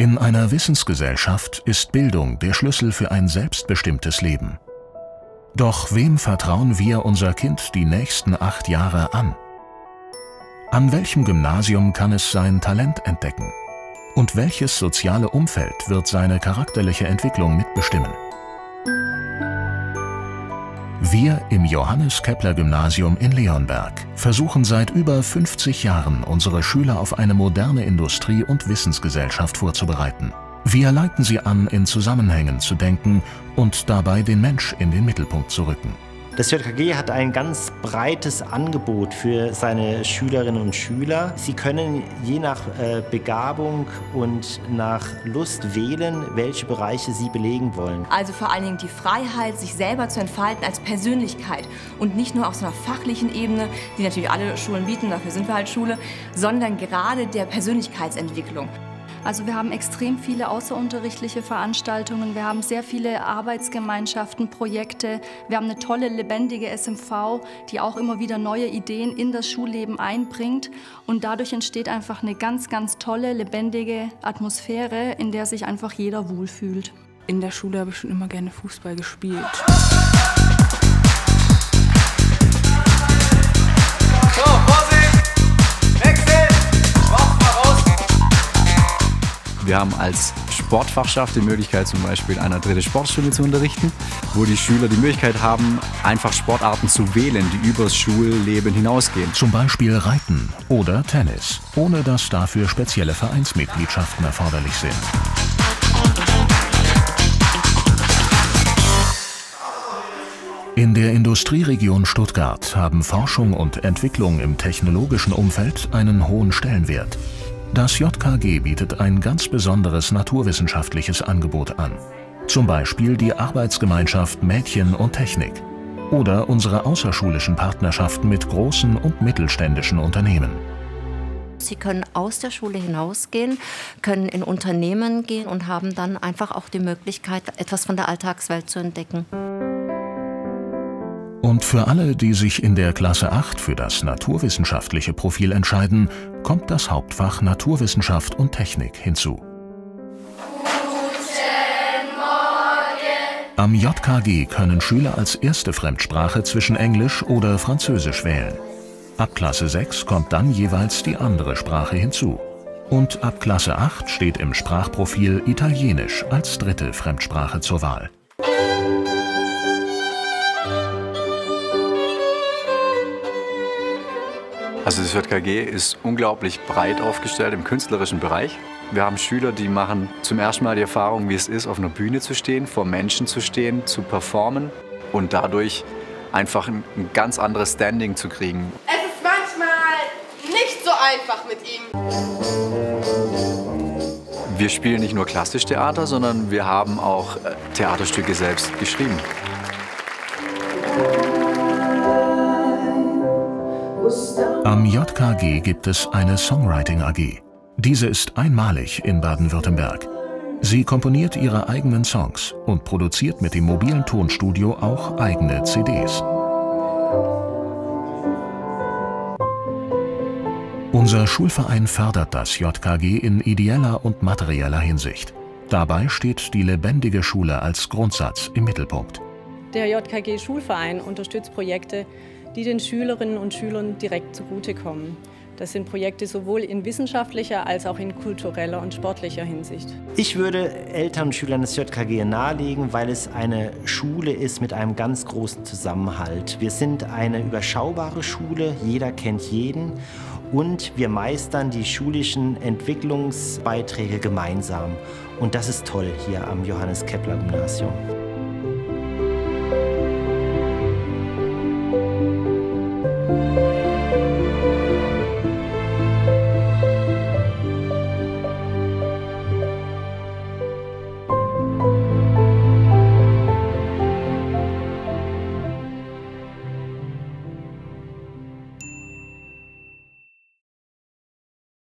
In einer Wissensgesellschaft ist Bildung der Schlüssel für ein selbstbestimmtes Leben. Doch wem vertrauen wir unser Kind die nächsten acht Jahre an? An welchem Gymnasium kann es sein Talent entdecken? Und welches soziale Umfeld wird seine charakterliche Entwicklung mitbestimmen? Wir im Johannes Kepler Gymnasium in Leonberg versuchen seit über 50 Jahren, unsere Schüler auf eine moderne Industrie- und Wissensgesellschaft vorzubereiten. Wir leiten sie an, in Zusammenhängen zu denken und dabei den Mensch in den Mittelpunkt zu rücken. Das JKG hat ein ganz breites Angebot für seine Schülerinnen und Schüler. Sie können je nach äh, Begabung und nach Lust wählen, welche Bereiche sie belegen wollen. Also vor allen Dingen die Freiheit, sich selber zu entfalten als Persönlichkeit und nicht nur auf so einer fachlichen Ebene, die natürlich alle Schulen bieten, dafür sind wir halt Schule, sondern gerade der Persönlichkeitsentwicklung. Also wir haben extrem viele außerunterrichtliche Veranstaltungen, wir haben sehr viele Arbeitsgemeinschaften, Projekte, wir haben eine tolle, lebendige SMV, die auch immer wieder neue Ideen in das Schulleben einbringt und dadurch entsteht einfach eine ganz, ganz tolle, lebendige Atmosphäre, in der sich einfach jeder wohlfühlt. In der Schule habe ich schon immer gerne Fußball gespielt. Wir haben als Sportfachschaft die Möglichkeit, zum Beispiel in einer dritten Sportstunde zu unterrichten, wo die Schüler die Möglichkeit haben, einfach Sportarten zu wählen, die übers Schulleben hinausgehen. Zum Beispiel Reiten oder Tennis, ohne dass dafür spezielle Vereinsmitgliedschaften erforderlich sind. In der Industrieregion Stuttgart haben Forschung und Entwicklung im technologischen Umfeld einen hohen Stellenwert. Das JKG bietet ein ganz besonderes naturwissenschaftliches Angebot an. Zum Beispiel die Arbeitsgemeinschaft Mädchen und Technik oder unsere außerschulischen Partnerschaften mit großen und mittelständischen Unternehmen. Sie können aus der Schule hinausgehen, können in Unternehmen gehen und haben dann einfach auch die Möglichkeit, etwas von der Alltagswelt zu entdecken. Und für alle, die sich in der Klasse 8 für das naturwissenschaftliche Profil entscheiden, kommt das Hauptfach Naturwissenschaft und Technik hinzu. Am JKG können Schüler als erste Fremdsprache zwischen Englisch oder Französisch wählen. Ab Klasse 6 kommt dann jeweils die andere Sprache hinzu. Und ab Klasse 8 steht im Sprachprofil Italienisch als dritte Fremdsprache zur Wahl. Also das JKG ist unglaublich breit aufgestellt im künstlerischen Bereich. Wir haben Schüler, die machen zum ersten Mal die Erfahrung, wie es ist, auf einer Bühne zu stehen, vor Menschen zu stehen, zu performen und dadurch einfach ein, ein ganz anderes Standing zu kriegen. Es ist manchmal nicht so einfach mit ihm. Wir spielen nicht nur klassisch Theater, sondern wir haben auch äh, Theaterstücke selbst geschrieben. Am JKG gibt es eine Songwriting AG. Diese ist einmalig in Baden-Württemberg. Sie komponiert ihre eigenen Songs und produziert mit dem mobilen Tonstudio auch eigene CDs. Unser Schulverein fördert das JKG in ideeller und materieller Hinsicht. Dabei steht die lebendige Schule als Grundsatz im Mittelpunkt. Der JKG Schulverein unterstützt Projekte, die den Schülerinnen und Schülern direkt zugutekommen. Das sind Projekte sowohl in wissenschaftlicher als auch in kultureller und sportlicher Hinsicht. Ich würde Eltern und Schülern des JKG nahelegen, weil es eine Schule ist mit einem ganz großen Zusammenhalt. Wir sind eine überschaubare Schule, jeder kennt jeden und wir meistern die schulischen Entwicklungsbeiträge gemeinsam. Und das ist toll hier am Johannes Kepler Gymnasium.